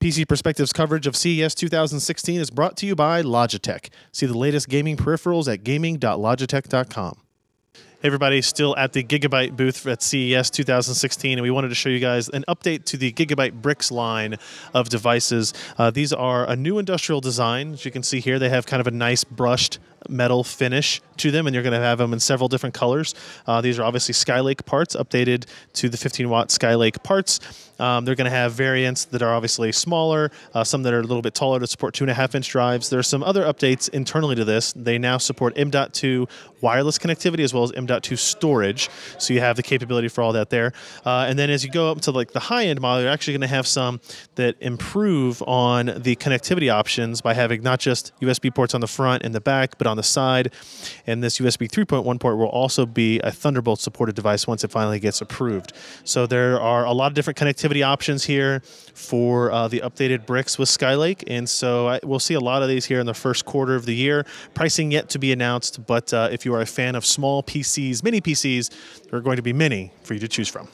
PC Perspectives coverage of CES 2016 is brought to you by Logitech. See the latest gaming peripherals at gaming.logitech.com. Hey everybody, still at the Gigabyte booth at CES 2016, and we wanted to show you guys an update to the Gigabyte Brix line of devices. Uh, these are a new industrial design. As you can see here, they have kind of a nice brushed metal finish to them, and you're going to have them in several different colors. Uh, these are obviously Skylake parts, updated to the 15 watt Skylake parts. Um, they're going to have variants that are obviously smaller, uh, some that are a little bit taller to support two and a half inch drives. There are some other updates internally to this. They now support M.2 wireless connectivity as well as M.2 storage, so you have the capability for all that there. Uh, and then as you go up to like the high end model, you're actually going to have some that improve on the connectivity options by having not just USB ports on the front and the back, but on the side. And this USB 3.1 port will also be a Thunderbolt supported device once it finally gets approved. So there are a lot of different connectivity options here for uh, the updated Brix with Skylake. And so I, we'll see a lot of these here in the first quarter of the year. Pricing yet to be announced, but uh, if you are a fan of small PCs, mini PCs, there are going to be many for you to choose from.